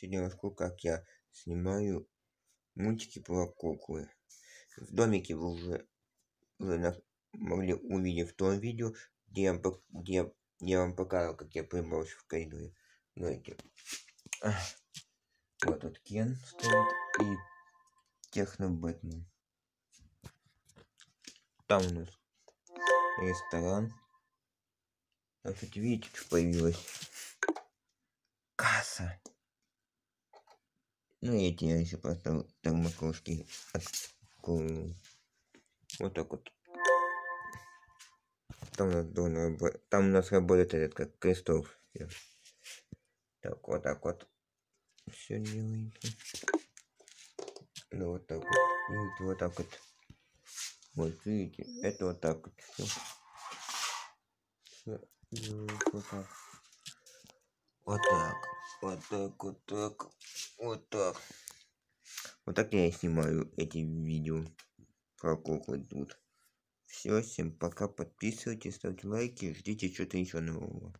Сегодня как я снимаю мультики про куклы. В домике вы уже, уже могли увидеть в том видео, где я, где я вам показал, как я прибрался в коридоре. Давайте. Вот тут Кен стоит и Техно Бэтмен. Там у нас ресторан. А тут видите, что появилось? Касса. Ну, эти я еще просто термокружки открою. Вот так вот. Там у нас, там у нас работает этот как крестов. Так, вот так вот. Все делается. Ну, вот так вот. Видите, вот так вот. Вот, видите, это вот так вот все. Все вот так. Вот так. Вот так, вот так. Вот так. Вот так я и снимаю эти видео про куклы тут. Все, всем пока, подписывайтесь, ставьте лайки, ждите что-то еще нового.